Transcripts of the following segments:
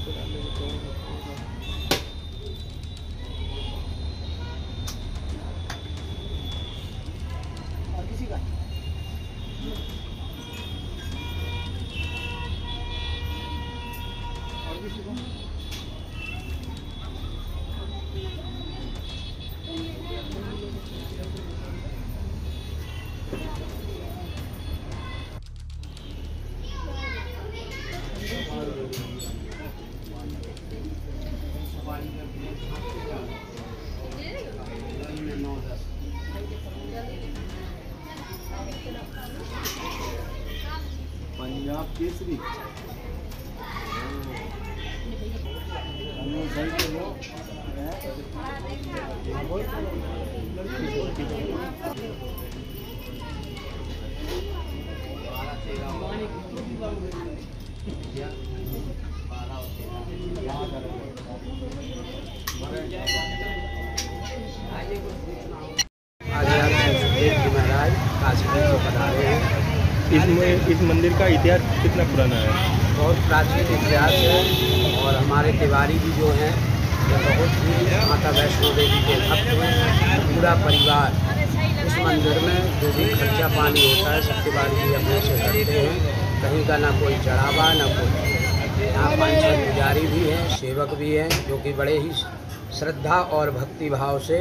temperamentando. Kesari. सही के आज जी महाराज काशी से पधारे हैं इसमें इस मंदिर का इतिहास कितना पुराना है? बहुत प्राचीन इतिहास है और हमारे तिवारी जी जो हैं बहुत ही माता वैष्णो देवी के भक्त हैं, पूरा परिवार इस मंदिर में जो भी खर्चा पानी होता है, सब तिवारी जी अपने से करते हैं। कहीं का ना कोई चढ़ावा, ना कोई यहाँ पाँच पुजारी भी हैं, सेवक भी हैं, जो कि बड़े ही श्रद्धा और भक्ति भाव से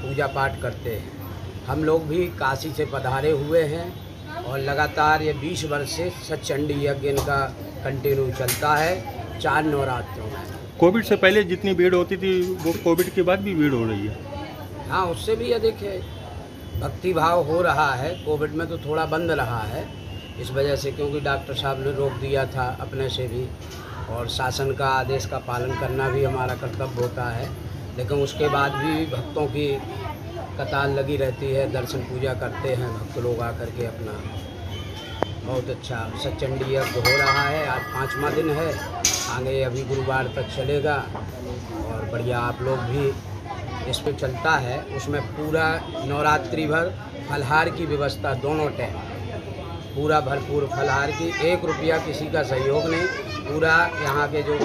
पूजा पाठ करते हैं। हम लोग भी काशी से पधारे हुए हैं और लगातार ये 20 वर्ष से सचंडी यज्ञ इनका कंटिन्यू चलता है चार नवरात्रों में। कोविड से पहले जितनी भीड़ होती थी वो कोविड के बाद भी भीड़ हो रही है। हाँ उससे भी अधिक है भक्ति भाव हो रहा है। कोविड में तो थोड़ा बंद रहा है इस वजह से क्योंकि डॉक्टर साहब ने रोक दिया था अपने से भी और शासन का आदेश का पालन करना भी हमारा कर्तव्य होता है। लेकिन उसके बाद भी भक्तों की कतार लगी रहती है, दर्शन पूजा करते हैं, भक्त लोग आकर के अपना। बहुत अच्छा सचंडी यज्ञ हो रहा है, आज पाँचवा दिन है। आगे अभी गुरुवार तक चलेगा और बढ़िया आप लोग भी इस पर चलता है। उसमें पूरा नवरात्रि भर फलहार की व्यवस्था, दोनों टाइम। पूरा भरपूर फलहार की एक रुपया किसी का सहयोग नहीं। पूरा यहाँ के जो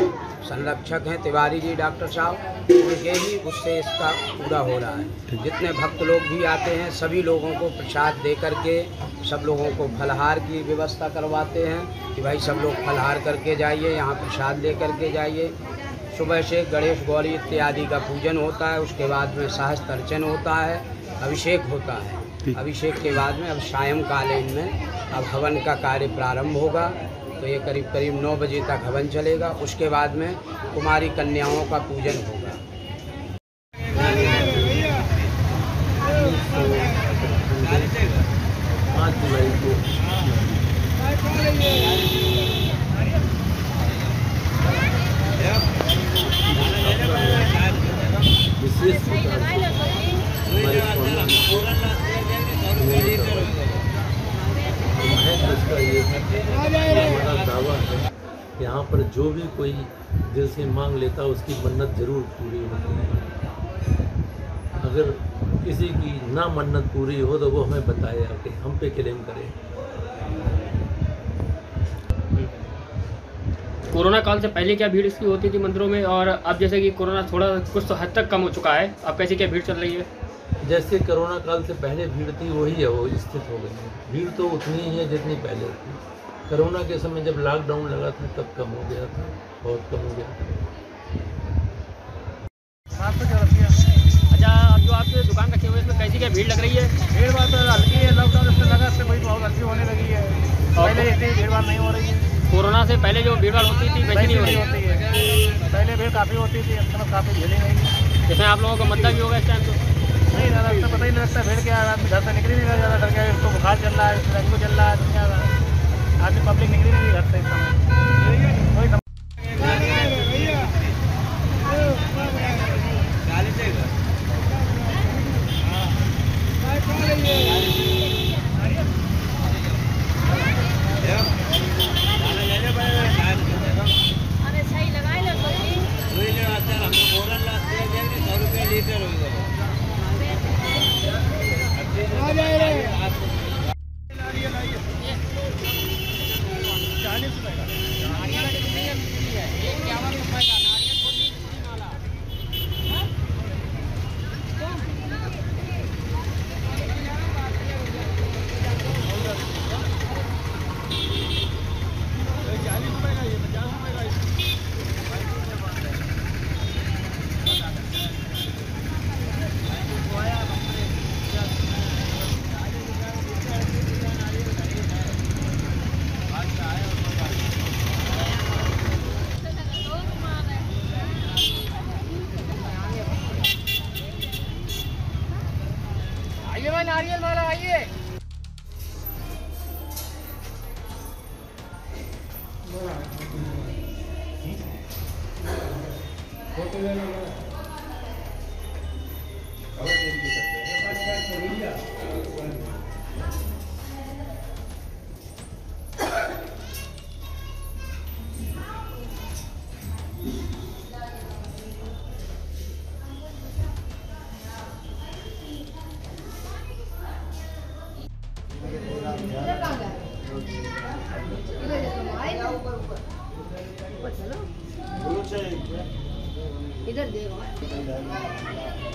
संरक्षक हैं तिवारी जी डॉक्टर साहब उनके ही उससे इसका पूरा हो रहा है। जितने भक्त लोग भी आते हैं सभी लोगों को प्रसाद दे करके सब लोगों को फलहार की व्यवस्था करवाते हैं कि भाई सब लोग फलहार करके जाइए यहाँ प्रसाद ले करके जाइए। सुबह से गणेश गौरी इत्यादि का पूजन होता है उसके बाद में सहस्त्र अर्चन होता है अभिषेक होता है। अभिषेक के बाद में अब सायंकालीन में अब हवन का कार्य प्रारंभ होगा। तो ये करीब करीब नौ बजे तक हवन चलेगा। उसके बाद में कुमारी कन्याओं का पूजन होगा। विशेष दावा है यहाँ पर जो भी कोई दिल से मांग लेता है उसकी मन्नत ज़रूर पूरी होती है। अगर किसी की ना मन्नत पूरी हो तो वो हमें बताए आके हम पे क्लेम करें। कोरोना काल से पहले क्या भीड़ इसकी होती थी मंदिरों में? और अब जैसे कि कोरोना थोड़ा कुछ तो हद तक कम हो चुका है, अब कैसी क्या भीड़ चल रही है? जैसे कोरोना काल से पहले भीड़ थी वही है वो स्थित हो गई। है भीड़ तो उतनी ही है जितनी पहले थी। कोरोना के समय जब लॉकडाउन लगा था तब कम हो गया था बहुत कम हो गया था। अच्छा अब जो आपके दुकान रखे हुए इसमें कैसी क्या भीड़ लग रही है? भीड़ भाड़ तो हल्की है लॉकडाउन से लगा से कोई बहुत हल्की होने लगी है। पहले इतनी भीड़ भाड़ नहीं हो रही है। कोरोना से पहले जो भीड़ भाड़ होती थी वैसी नहीं हो रही। होती है। पहले भीड़ काफ़ी होती थी अब तो काफ़ी भीड़ ही नहीं है। जिसमें आप लोगों को मतलब भी होगा इस टाइम तो। नहीं ज़्यादा तो पता ही नहीं लगता भीड़ क्या आदमी घर से निकली नहीं रहा ज़्यादा डर गया इसको बुखार चल रहा है डेंगू चल रहा है दुनिया का आदमी पब्लिक निकली नहीं घर से इस समय। कोई सम- अरे सही लगाए लो सब्ज़ी आइए भाई नारियल माला आइए Thank you. इधर देखो।